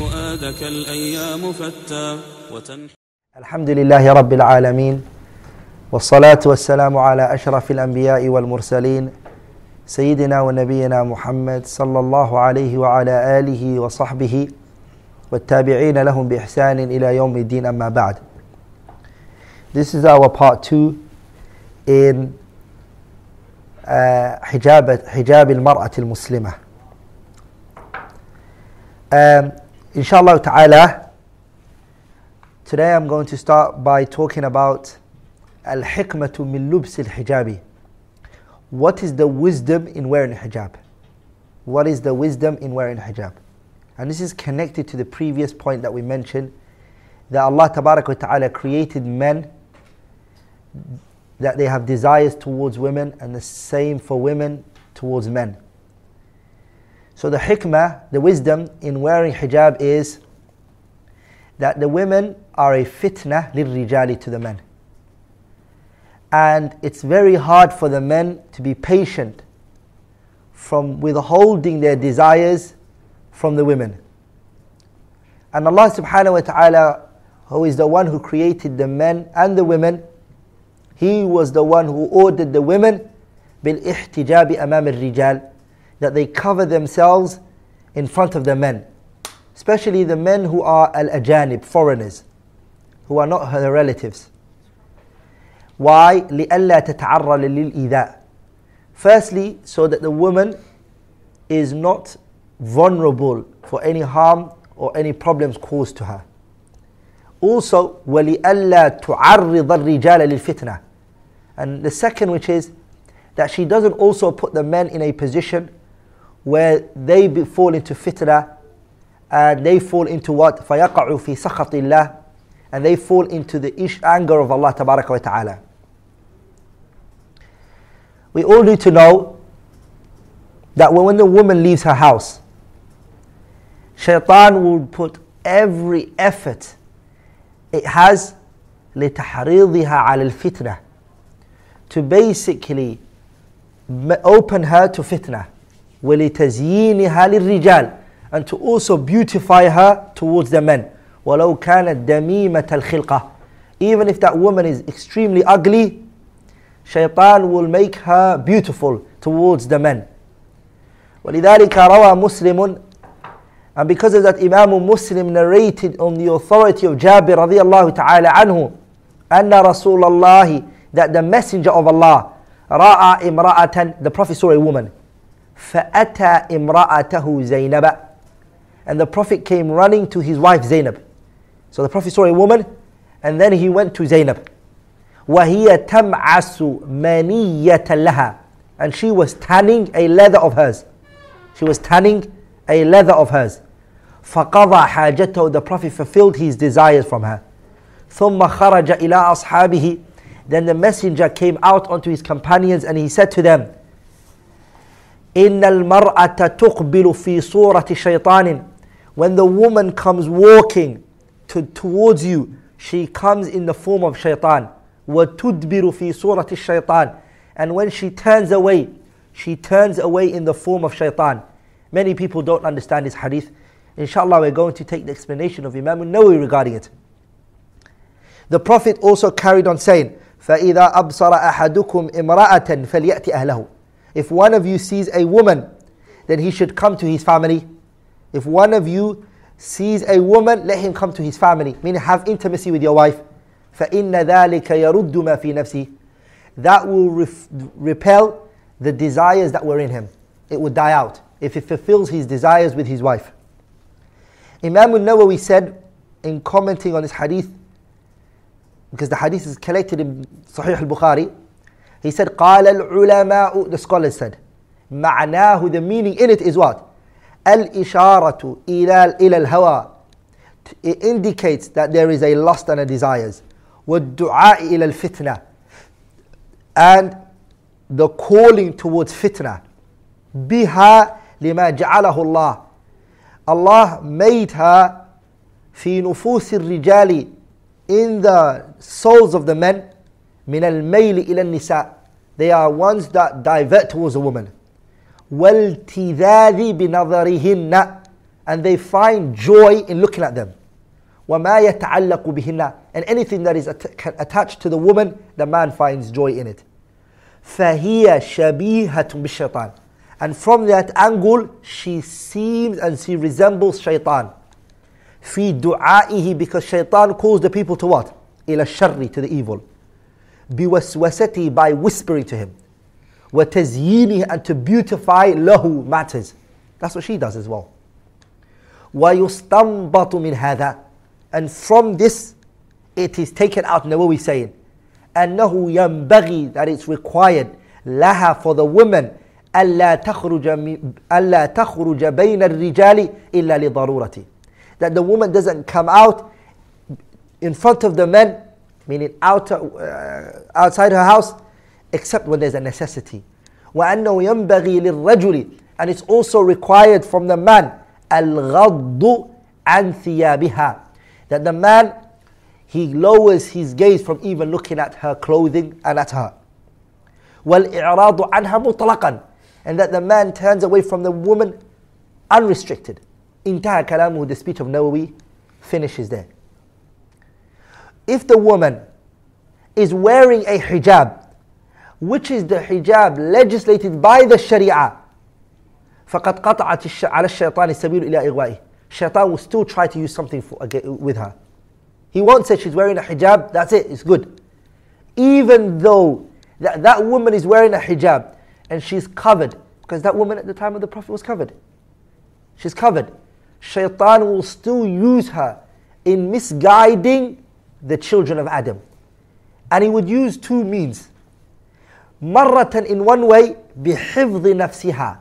فؤادك الأيام فتى الحمد لله رب العالمين والصلاة والسلام على أشرف الأنبياء والمرسلين سيدنا ونبينا محمد صلى الله عليه وعلى آله وصحبه والتابعين لهم بإحسان إلى يوم الدين أما بعد. This is our part two in uh, حجاب حجاب المرأة المسلمة. um, Inshallah ta'ala Today I'm going to start by talking about Al-Hikmatu min lubs al-hijabi What is the wisdom in wearing hijab? What is the wisdom in wearing hijab? And this is connected to the previous point that we mentioned that Allah Ta'ala created men that they have desires towards women and the same for women towards men. So the hikmah, the wisdom in wearing hijab is that the women are a fitna lirrijali to the men. And it's very hard for the men to be patient from withholding their desires from the women. And Allah subhanahu wa ta'ala, who is the one who created the men and the women, He was the one who ordered the women bil ihtijabi amam rijal that they cover themselves in front of the men. Especially the men who are al-ajanib, foreigners, who are not her relatives. Why? لئلا تتعرض للإيذاء. Firstly, so that the woman is not vulnerable for any harm or any problems caused to her. Also, وَلِأَلَّا تُعَرِّضَ الرِّجَالَ لِلْفِتْنَةِ And the second which is that she doesn't also put the men in a position where they fall into fitna and they fall into what فَيَقَعُ فِي سَخَطِ اللَّهِ and they fall into the ish anger of Allah tabaraka wa ta'ala. We all need to know that when the woman leaves her house, shaitan will put every effort it has لتحريضها على الفتنة to basically open her to fitnah. ولتزيينها للرجال and to also beautify her towards the men ولو كانت دميمة الخلقة even if that woman is extremely ugly shaitan will make her beautiful towards the men ولذلك روى مسلم and because of that Imam Muslim narrated on the authority of Jabir radiallahu ta'ala anhu أن رسول الله that the messenger of Allah رأى امرأة the prophet saw a woman فأتى امرأته زينب and the prophet came running to his wife Zainab so the prophet saw a woman and then he went to Zainab وهي تمعس منية لها and she was tanning a leather of hers she was tanning a leather of hers فقضى حاجته the prophet fulfilled his desires from her ثم خرج إلى أصحابه then the messenger came out onto his companions and he said to them إن المرأة تقبل في صورة شيطان when the woman comes walking to, towards you she comes in the form of shaitan وتدبر في صورة الشيطان and when she turns away she turns away in the form of shaitan many people don't understand this hadith inshallah we're going to take the explanation of Imam al-Nawawi regarding it the prophet also carried on saying فإذا أبصر أحدكم امرأة فليأتي أهله if one of you sees a woman then he should come to his family if one of you sees a woman let him come to his family meaning have intimacy with your wife فإن ذلك يرد ما في نفسه that will ref- repel the desires that were in him it will die out if he fulfills his desires with his wife Imam al-Nawawi said in commenting on this hadith because the hadith is collected in Sahih al-Bukhari he said قال العلماء the scholars said معناه the meaning in it is what الإشارة إلى إلى الهوى it indicates that there is a lust and a desires والدعاء إلى الفتنة and the calling towards fitna بها لما جعله الله Allah made her في نفوس الرجال in the souls of the men من الميل إلى النساء they are ones that divert towards a woman والتذاذ بنظرهن and they find joy in looking at them. وَمَا يَتَعَلَّقُ بِهِنَّ And anything that is at- attached to the woman, the man finds joy in it. فَهِيَ شَبِيهَةٌ بِالشَّيطَانِ And from that angle, she seems and she resembles shaitan. في دعائه because shaitan calls the people to what? إلى الشر, to the evil. بوسوسته by whispering to him. وتزيينه and to beautify له matters. That's what she does as well. ويستنبط من هذا and from this it is taken out Nawawi saying أنه ينبغي that it's required لها for the woman ألا تخرج من- ألا تخرج بين الرجال إلا لضرورة that the woman doesn't come out in front of the men meaning outer, uh, outside her house except when there's a necessity وأنه ينبغي للرجل and it's also required from the man الغض عن ثيابها that the man he lowers his gaze from even looking at her clothing and at her والإعراض عنها مطلقا and that the man turns away from the woman unrestricted انتهى كلامه the speech of Nawawi finishes there if the woman is wearing a hijab which is the hijab legislated by the sharia فقد قطعت الش- على الشيطان السبيل إلى إغوائه Shaitan will still try to use something for, aga- with her. He won't say she's wearing a hijab, that's it, it's good. Even though that, that woman is wearing a hijab and she's covered, because that woman at the time of the Prophet was covered. She's covered. Shaitan will still use her in misguiding the children of Adam. And he would use two means. مرة in one way بحفظ نفسها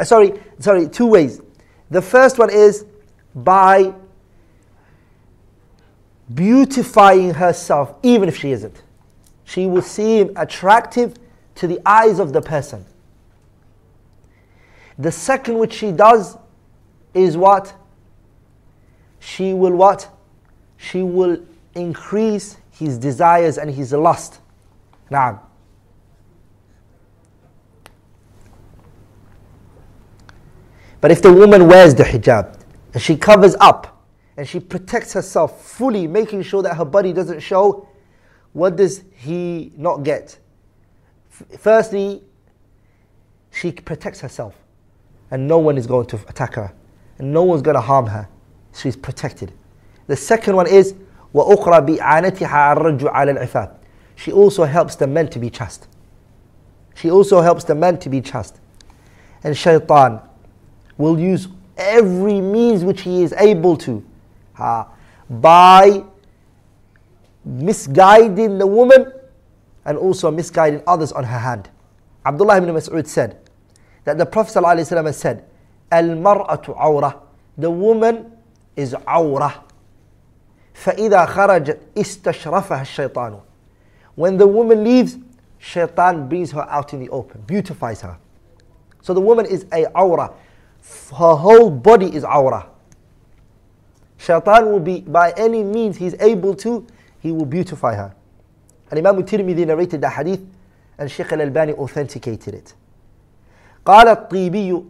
uh, sorry, sorry, two ways. The first one is by beautifying herself, even if she isn't. She will seem attractive to the eyes of the person. The second which she does is what? She will what? She will increase his desires and his lust. Naam. But if the woman wears the hijab and she covers up and she protects herself fully, making sure that her body doesn't show, what does he not get? Firstly, she protects herself and no one is going to attack her and no one's going to harm her. She's protected. The second one is وَأُخْرَى بِإِعَانَتِهَا الرَّجُّ عَلَى الْعِفَافِ She also helps the men to be chaste. She also helps the men to be chaste. And shaitan will use every means which he is able to uh, by misguiding the woman and also misguiding others on her hand. Abdullah ibn Mas'ud said that the Prophet ﷺ has said, Al-mar'atu awrah. The woman is awrah. فإذا خرجت استشرفها الشيطان. When the woman leaves, shaitan brings her out in the open, beautifies her. So the woman is a awrah. Her whole body is awrah. Shaitan will be, by any means he's able to, he will beautify her. And Imam Tirmidhi narrated the hadith and Sheikh Al-Albani authenticated it. قال الطيبي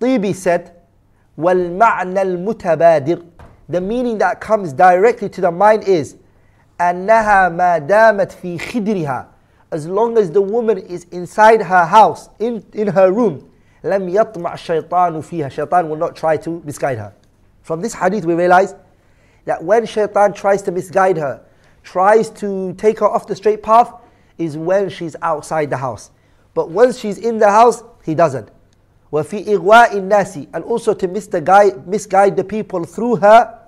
طيبي said والمعنى المتبادر The meaning that comes directly to the mind is أنها ما دامت في خدرها As long as the woman is inside her house, in, in her room, لم يطمع الشيطان فيها Shaitan will not try to misguide her. From this hadith we realize that when shaitan tries to misguide her, tries to take her off the straight path, is when she's outside the house. But once she's in the house, he doesn't. وَفِي إِغْوَاءِ النَّاسِ And also to misguide, misguide the people through her,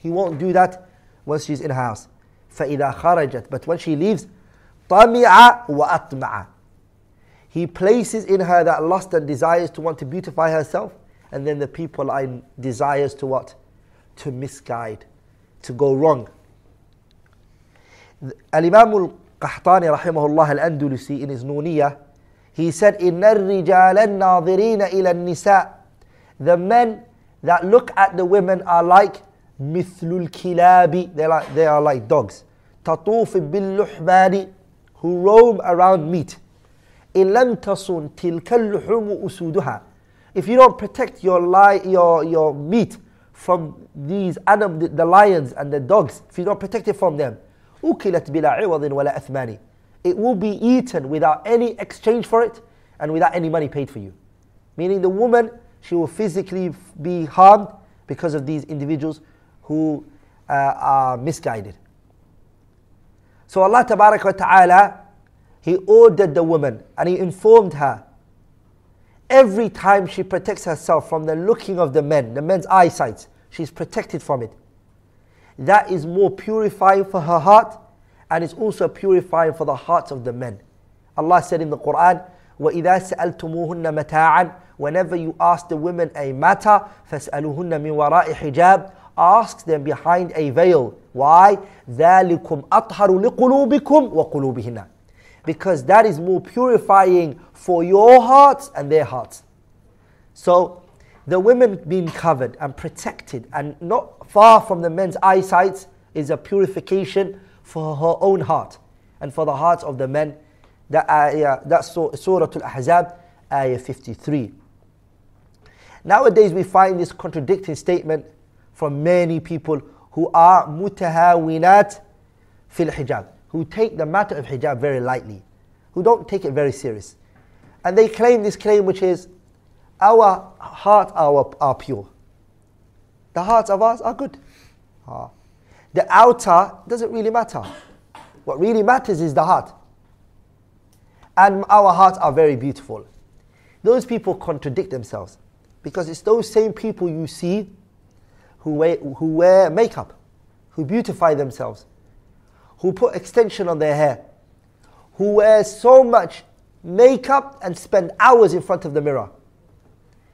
he won't do that once she's in her house. فَإِذَا خَرَجَتْ But when she leaves, طَمِعَ وَأَطْمَعَ He places in her that lust and desires to want to beautify herself, and then the people are in desires to what? To misguide, to go wrong. Al-Imam al-Qahtani rahimahullah al-Andalusi in his Nuniyah, he said, إِنَّ الرِّجَالَ النَّاظِرِينَ إِلَى النِّسَاءِ The men that look at the women are like مثل kilabi, they are like, they are like dogs. تطوف bil who roam around meat. إن لم tasun تلك luhumu usuduha. If you don't protect your, li- your, your meat from these anim- the, the lions and the dogs, if you don't protect it from them, ukilat بلا iwadin ولا athmani. It will be eaten without any exchange for it and without any money paid for you. Meaning the woman, she will physically be harmed because of these individuals who uh, are misguided. So Allah Tabaraka wa Ta'ala, He ordered the woman and He informed her every time she protects herself from the looking of the men, the men's eyesight, she's protected from it. That is more purifying for her heart and it's also purifying for the hearts of the men. Allah said in the Quran, وَإِذَا سَأَلْتُمُوهُنَّ مَتَاعًا Whenever you ask the women a matter, فَاسْأَلُوهُنَّ مِنْ وَرَاءِ حِجَابٍ Ask them behind a veil. Why? ذَلِكُمْ أَطْهَرُ لِقُلُوبِكُمْ وَقُلُوبِهِنَّ Because that is more purifying for your hearts and their hearts. So, the women being covered and protected and not far from the men's eyesight is a purification for her own heart and for the hearts of the men. That ayah, that's Sur- Surah Al-Ahzab, ayah 53. Nowadays we find this contradicting statement from many people who are mutahawinat fil hijab, who take the matter of hijab very lightly, who don't take it very serious. And they claim this claim which is, our heart are, are pure. The hearts of us are good. Ah. The outer doesn't really matter. What really matters is the heart. And our hearts are very beautiful. Those people contradict themselves because it's those same people you see who wear, who wear makeup, who beautify themselves, who put extension on their hair, who wear so much makeup and spend hours in front of the mirror.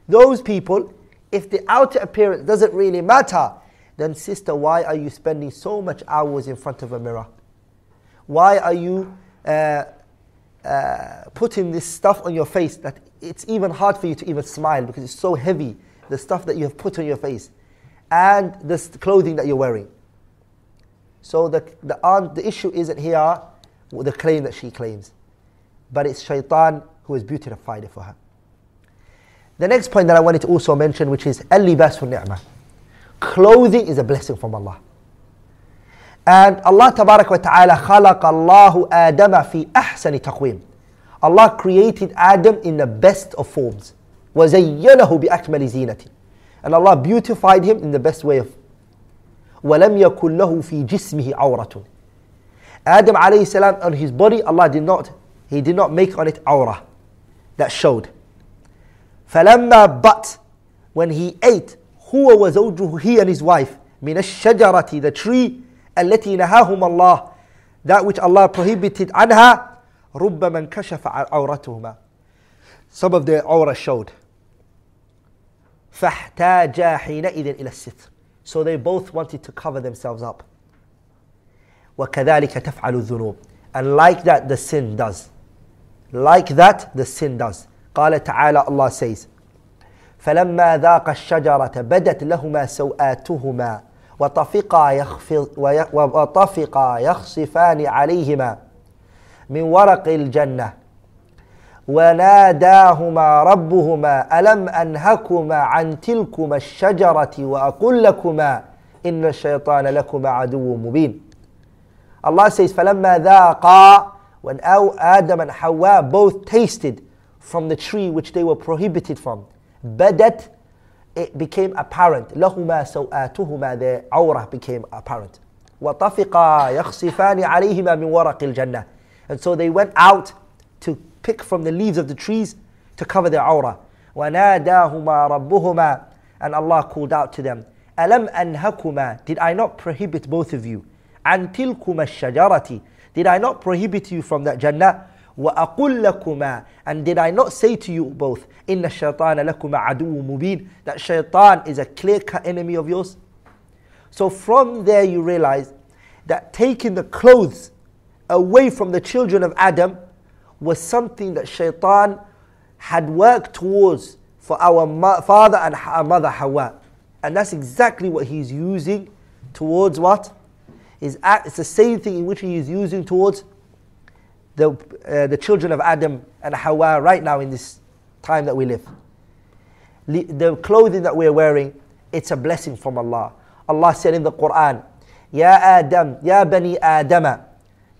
Those people, if the outer appearance doesn't really matter, then sister, why are you spending so much hours in front of a mirror? Why are you uh, uh, putting this stuff on your face that it's even hard for you to even smile because it's so heavy, the stuff that you have put on your face, and the s- clothing that you're wearing. So the, the, an- the issue isn't here the claim that she claims, but it's shaitan who has beautified it for her. The next point that I wanted to also mention, which is al-libasu ni'mah. Clothing is a blessing from Allah. And Allah tabarak wa ta'ala خلق الله آدم في أحسن تقويم. Allah created Adam in the best of forms. وزينه بأكمل زينة. And Allah beautified him in the best way of وَلَمْ يَكُلْ لَهُ فِي جِسْمِهِ عَوْرَةٌ Adam alayhi salam on his body, Allah did not, he did not make on it awrah that showed. فَلَمَّا but when he ate, هو وزوجه he and his wife من الشجرة the tree التي نهاهم الله that which Allah prohibited عنها ربما انكشف عورتهما some of their awrah showed. فاحتاجا حينئذ إلى الستر. So they both wanted to cover themselves up. وكذلك تفعل الذنوب. And like that the sin does. Like that the sin does. قال تعالى Allah says فلما ذاق الشجرة بدت لهما سوآتهما وطفقا يخفض وطفقا يخصفان عليهما من ورق الجنة وناداهما ربهما ألم أنهكما عن تلكما الشجرة وأقل لكما إن الشيطان لكما عدو مبين Allah says فلما ذاقا when Adam and Hawa both tasted from the tree which they were prohibited from بدت it became apparent لهما سوآتهما their aurah became apparent وطفقا يخصفان عليهما من ورق الجنة and so they went out to pick from the leaves of the trees to cover their awrah. وَنَادَاهُمَا رَبُّهُمَا And Allah called out to them, أَلَمْ أَنْهَكُمَا Did I not prohibit both of you? عَنْ تِلْكُمَا الشَّجَرَةِ Did I not prohibit you from that Jannah? وَأَقُلْ لَكُمَا And did I not say to you both, إِنَّ الشَّيْطَانَ لَكُمَا عَدُوٌ مُبِينٌ That shaitan is a clear-cut enemy of yours? So from there you realize that taking the clothes away from the children of Adam was something that shaitan had worked towards for our father and our mother Hawa. And that's exactly what he's using towards what? Is it's the same thing in which he is using towards the, uh, the children of Adam and Hawa right now in this time that we live. the clothing that we're wearing, it's a blessing from Allah. Allah said in the Quran, Ya Adam, Ya Bani Adama,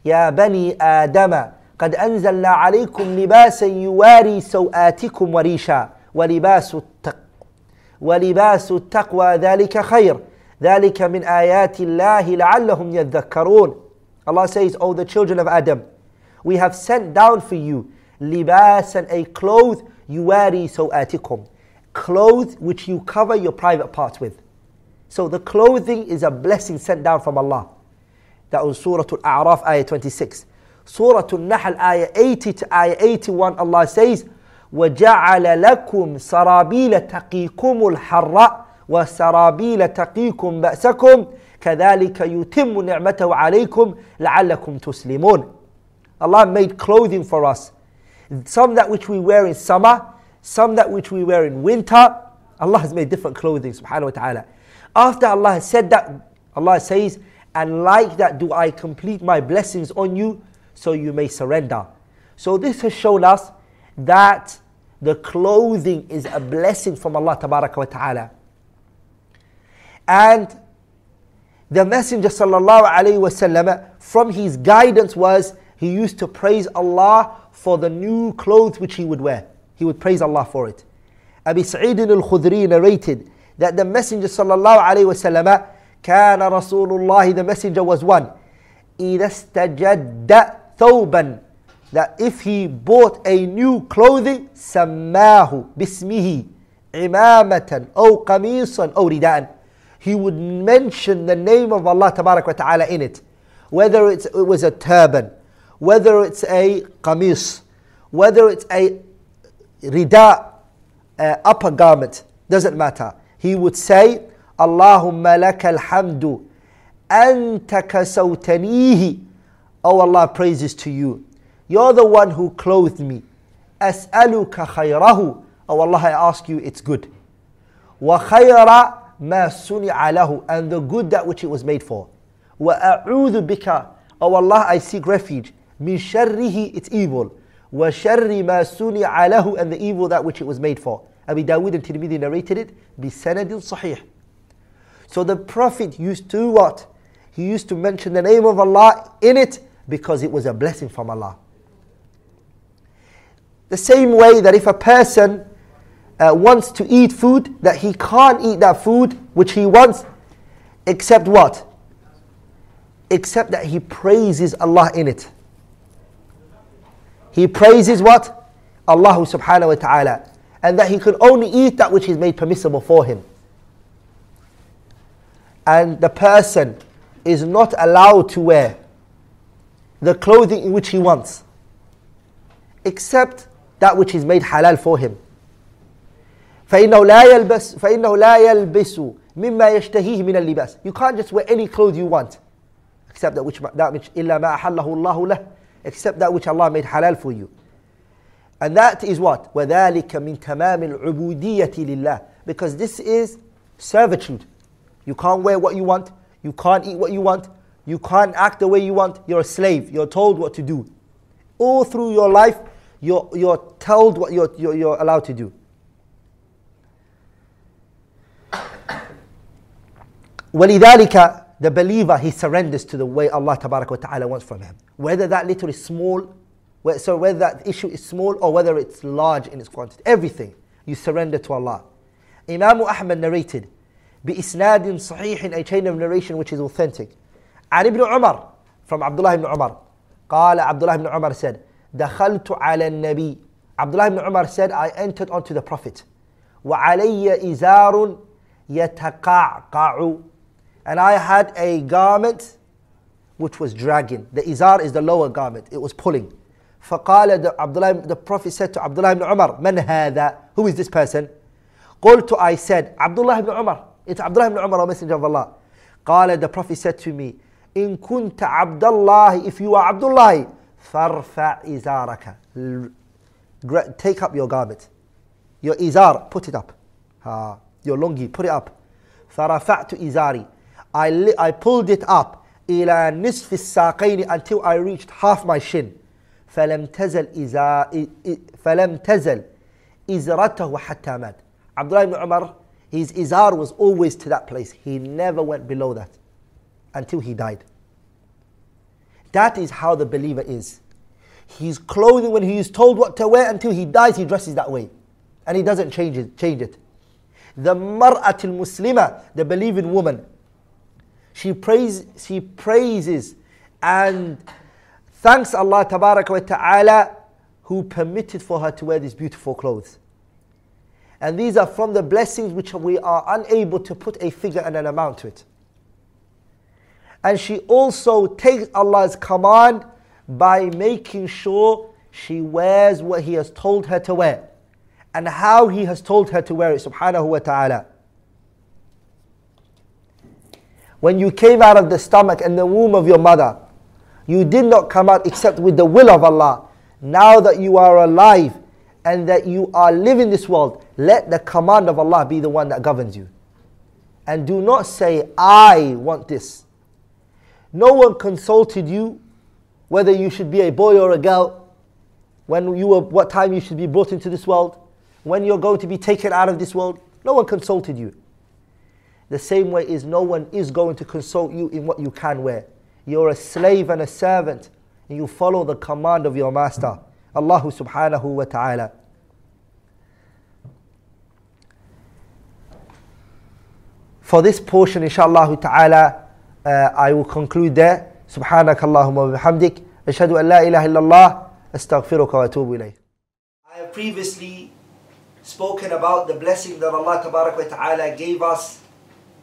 Ya Bani Adama, قد أنزلنا عليكم لباسا يواري سوآتكم وريشا ولباس التق ولباس التقوى ذلك خير ذلك من آيات الله لعلهم يذكرون Allah says, O the children of Adam, we have sent down for you and a cloth yuwari sawatikum. Clothes which you cover your private parts with. So the clothing is a blessing sent down from Allah. That was Surah Al-A'raf, ayah 26. Surah Al-Nahl, ayah 80 to ayah 81, Allah says, وَجَعَلَ لَكُمْ سَرَابِيلَ تَقِيكُمُ الْحَرَّ وَسَرَابِيلَ تَقِيكُمْ بَأْسَكُمْ كَذَلِكَ يُتِمُّ نِعْمَتَهُ عَلَيْكُمْ لَعَلَّكُمْ تُسْلِمُونَ Allah made clothing for us. Some that which we wear in summer, some that which we wear in winter. Allah has made different clothing, subhanahu wa ta'ala. After Allah has said that, Allah says, and like that do I complete my blessings on you, so you may surrender. So this has shown us that the clothing is a blessing from Allah tabaraka wa ta'ala. And the Messenger sallallahu alaihi wasallam from his guidance was he used to praise Allah for the new clothes which he would wear. He would praise Allah for it. Abi Sa'id al-Khudri narrated that the Messenger sallallahu alaihi wasallam كان رسول الله the Messenger was one إذا استجد ثوبا that if he bought a new clothing سماه باسمه عمامة أو قميصا أو رداء he would mention the name of Allah تبارك وتعالى in it whether it's, it was a turban whether it's a qamis whether it's a rida uh, upper garment doesn't matter he would say اللهم لك الحمد أنت كسوتنيه Oh Allah praises to you You're the one who clothed me أسألك خيره Oh Allah I ask you it's good وخير ما صنع له and the good that which it was made for وأعوذ بك Oh Allah I seek refuge من شره it's evil وشر ما صنع له and the evil that which it was made for Abi Dawud and Tirmidhi narrated it بسند صحيح So the Prophet used to what? He used to mention the name of Allah in it because it was a blessing from Allah. The same way that if a person uh, wants to eat food, that he can't eat that food which he wants, except what? Except that he praises Allah in it. He praises what? Allah subhanahu wa ta'ala. And that he can only eat that which is made permissible for him and the person is not allowed to wear the clothing in which he wants, except that which is made halal for him. فإنه لا يلبس فإنه لا يلبس مما يشتهيه من اللباس. You can't just wear any clothes you want, except that which that which إلا ما أحله الله له, except that which Allah made halal for you. And that is what? وذلك من تمام العبودية لله. Because this is servitude. You can't wear what you want. You can't eat what you want. You can't act the way you want. You're a slave. You're told what to do. All through your life, you're, you're told what you're, you're, you're allowed to do. ولذلك the believer he surrenders to the way Allah tabarak wa ta'ala wants from him. Whether that little is small, so whether that issue is small or whether it's large in its quantity, everything you surrender to Allah. Imam Ahmad narrated بإسناد صحيح a chain of narration which is authentic عن ابن عمر from Abdullah ibn Umar قال Abdullah ibn Umar said دخلت على النبي Abdullah ibn Umar said I entered onto the Prophet وعلي إزار يتقعقع and I had a garment which was dragging the izar is the lower garment it was pulling فقال the, Abdullah, the Prophet said to Abdullah ibn Umar من هذا who is this person قلت I said Abdullah ibn Umar it's Abdullah ibn Umar, a messenger of Allah. قال, the Prophet said to me, إن كنت عبد الله, if you are Abdullah, فارفع إزارك. Take up your garment. Your izar, put it up. Ha, your longi, put it up. فرفعت إزاري. I, I pulled it up إلى نصف الساقين until I reached half my shin. فلم تزل إزار فلم تزل إزرته حتى مات. Abdullah ibn Umar, his izar was always to that place. He never went below that until he died. That is how the believer is. His clothing, when he is told what to wear until he dies, he dresses that way. And he doesn't change it. Change it. The mar'atul muslima, the believing woman, she, praise, she praises and thanks Allah wa ta'ala who permitted for her to wear these beautiful clothes. And these are from the blessings which we are unable to put a figure and an amount to it. And she also takes Allah's command by making sure she wears what He has told her to wear and how He has told her to wear it, subhanahu wa ta'ala. When you came out of the stomach and the womb of your mother, you did not come out except with the will of Allah. Now that you are alive and that you are living this world, let the command of Allah be the one that governs you. And do not say, I want this. No one consulted you whether you should be a boy or a girl, when you were, what time you should be brought into this world, when you're going to be taken out of this world. No one consulted you. The same way is no one is going to consult you in what you can wear. You're a slave and a servant, and you follow the command of your master, Allah subhanahu wa ta'ala. For this portion, inshallah ta'ala, uh, I will conclude there. سبحانك اللهم وبحمدك أشهد أن لا إله إلا الله أستغفرك وأتوب إليه I have previously spoken about the blessing that Allah wa ta'ala gave us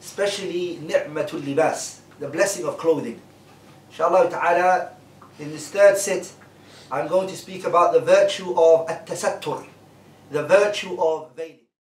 especially ni'matul libas the blessing of clothing inshallah ta'ala in this third set I'm going to speak about the virtue of at-tasattur the virtue of veiling